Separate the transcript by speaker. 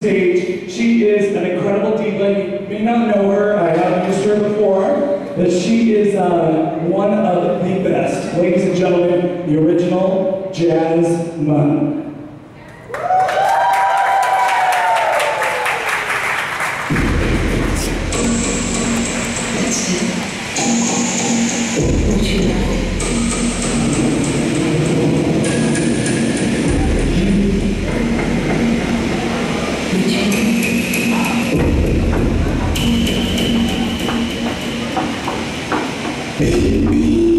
Speaker 1: stage. She is an incredible diva. You may not know her. I have used her before, but she is uh, one of the best. Ladies and gentlemen, the original Jazzmun.
Speaker 2: Amen.